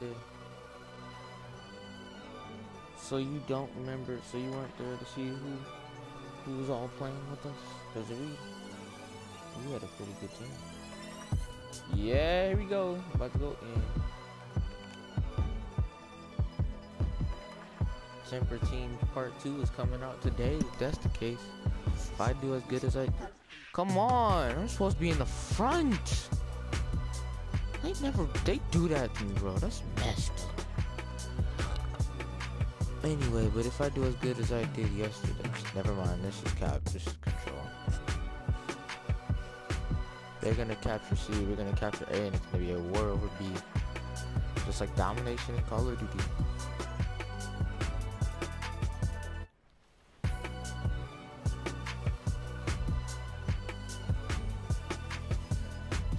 did. So you don't remember? So you weren't there to see who who was all playing with us? Cause we we had a pretty good team. Yeah, here we go. About to go in. Temper Team Part 2 is coming out today, if that's the case. If I do as good as I... Come on! I'm supposed to be in the front! They never... They do that to me, bro. That's messed up. Anyway, but if I do as good as I did yesterday... Never mind, this is cap. This is control. They're gonna capture C, we're gonna capture A, and it's gonna be a war over B. Just like domination in Call of Duty.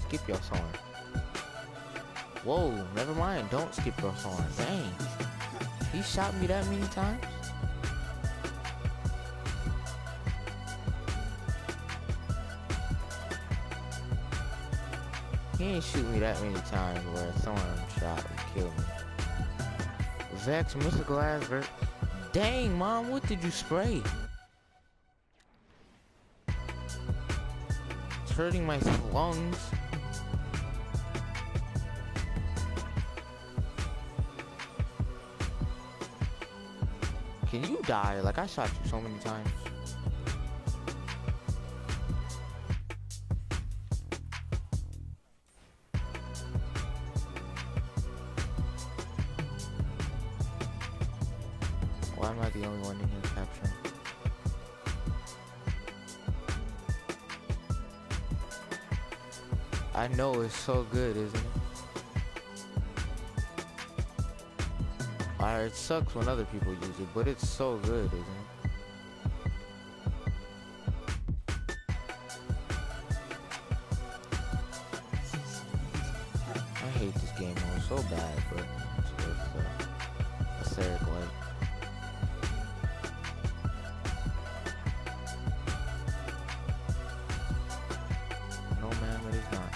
skip your song. Whoa, never mind. Don't skip your horn. Dang. He shot me that many times? He ain't shoot me that many times where someone shot and killed me. Vex Mythoclast, Dang, mom, what did you spray? It's hurting my lungs. Can you die? Like I shot you so many times. Why am I the only one in here capturing? I know it's so good, isn't it? Uh, it sucks when other people use it, but it's so good, isn't it? I hate this game mode so bad, but it's worth uh, a Sarek light. No, ma'am, it is not.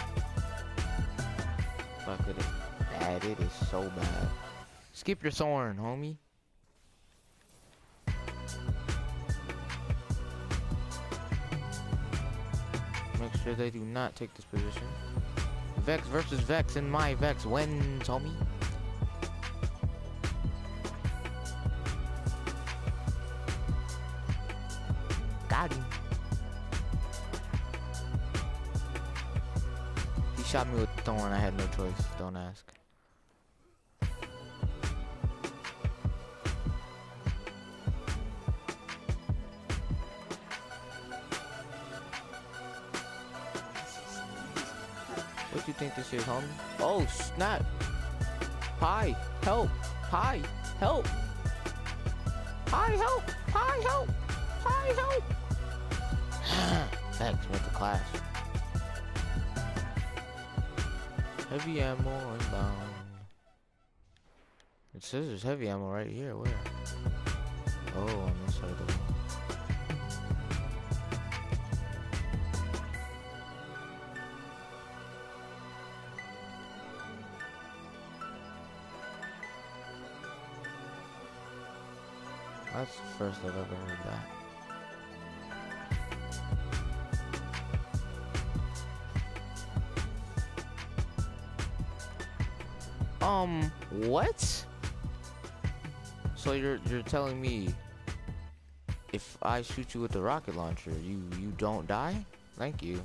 Fuck it, bad. It is so bad. Skip your thorn, homie. Make sure they do not take this position. Vex versus Vex, and my Vex wins, homie. Got him. He shot me with thorn. I had no choice. Don't ask. What do you think this is, homie? Oh, snap. Hi, help. Hi, help. Hi, help. Hi, help. Hi, help. Thanks, went to class. Heavy ammo inbound. It says there's heavy ammo right here. Where? Oh, on this side of the wall. That's the first I've ever heard that. Um, what? So you're you're telling me if I shoot you with the rocket launcher, you you don't die? Thank you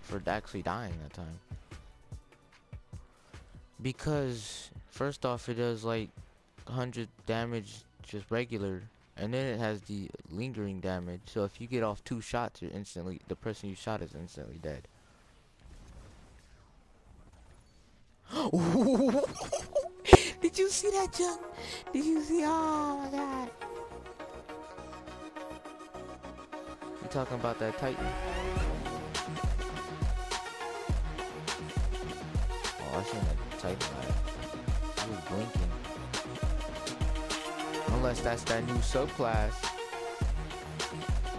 for actually dying that time. Because first off, it does like 100 damage just regular, and then it has the lingering damage. So if you get off two shots, you're instantly the person you shot is instantly dead. Did you see that jump? Did you see? Oh my god! You talking about that Titan? Oh, I seen that Titan. He was blinking. Unless that's that new subclass.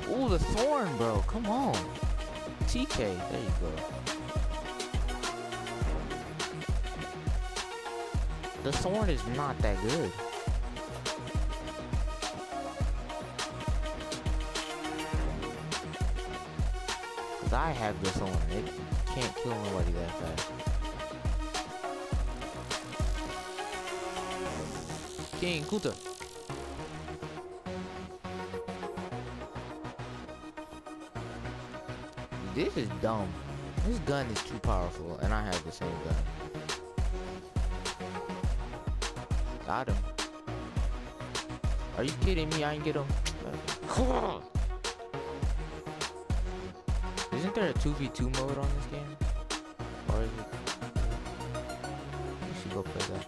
Ooh, the Thorn, bro. Come on. TK. There you go. the sword is not that good. Cause I have this on. It can't kill nobody that fast. King Kuta. This is dumb. This gun is too powerful, and I have the same gun. Got him. Are you kidding me? I ain't get him. Isn't there a 2v2 mode on this game? Or is it? We should go play that.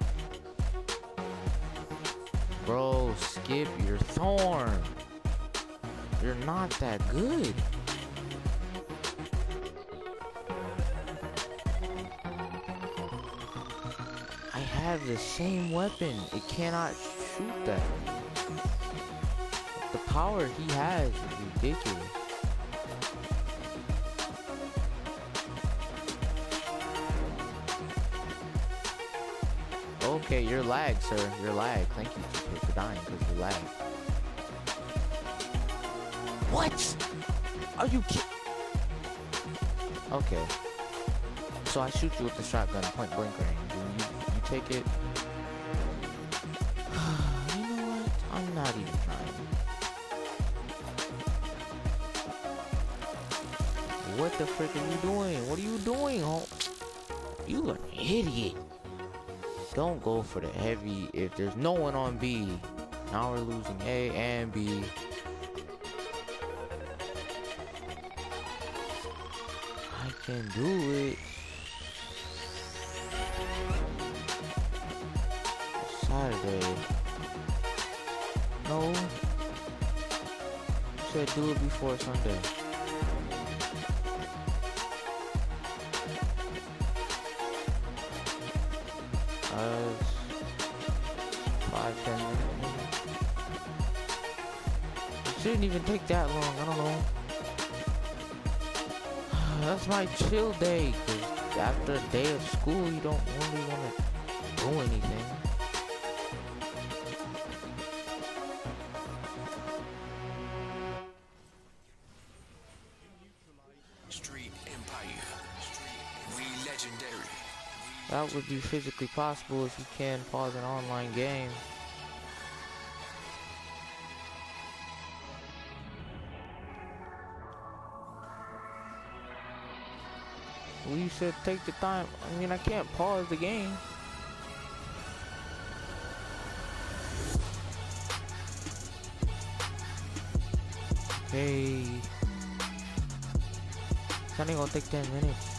Bro, skip your thorn. You're not that good. Have the same weapon. It cannot shoot that. The power he has is ridiculous. Okay, you're lag, sir. You're lag. Thank you for dying because you're lag. What? Are you kidding? Okay. So I shoot you with the shotgun point blank range, take it. you know what? I'm not even trying. What the frick are you doing? What are you doing? You an idiot. Don't go for the heavy if there's no one on B. Now we're losing A and B. I can do it. Saturday. No. You said do it before Sunday. Uh, five, ten minutes. It shouldn't even take that long, I don't know. That's my chill day, cause after a day of school, you don't really want to do anything. That would be physically possible if you can pause an online game. Well, you said take the time. I mean, I can't pause the game. Hey. It's only gonna take 10 minutes.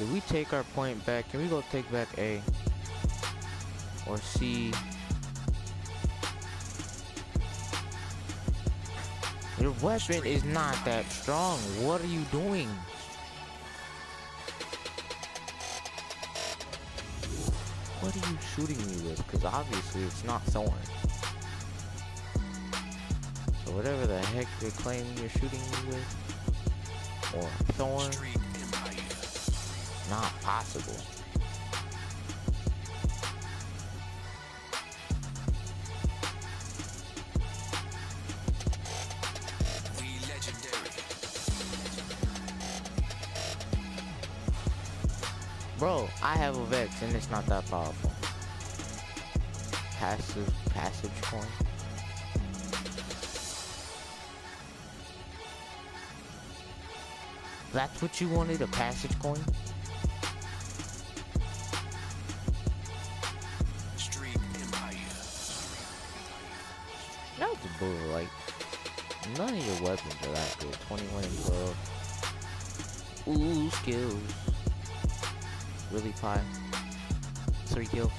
Did we take our point back? Can we go take back A? Or C? Your weapon is not that strong. What are you doing? What are you shooting me with? Because obviously it's not Thorn. So whatever the heck you're claiming you're shooting me with, or Thorn, Street. Not possible. Bro, I have a Vex and it's not that powerful. Passive, passage coin. That's what you wanted, a passage coin? None of your weapons are that good. 21 and 12. Ooh, skills. Really pie. Three kills.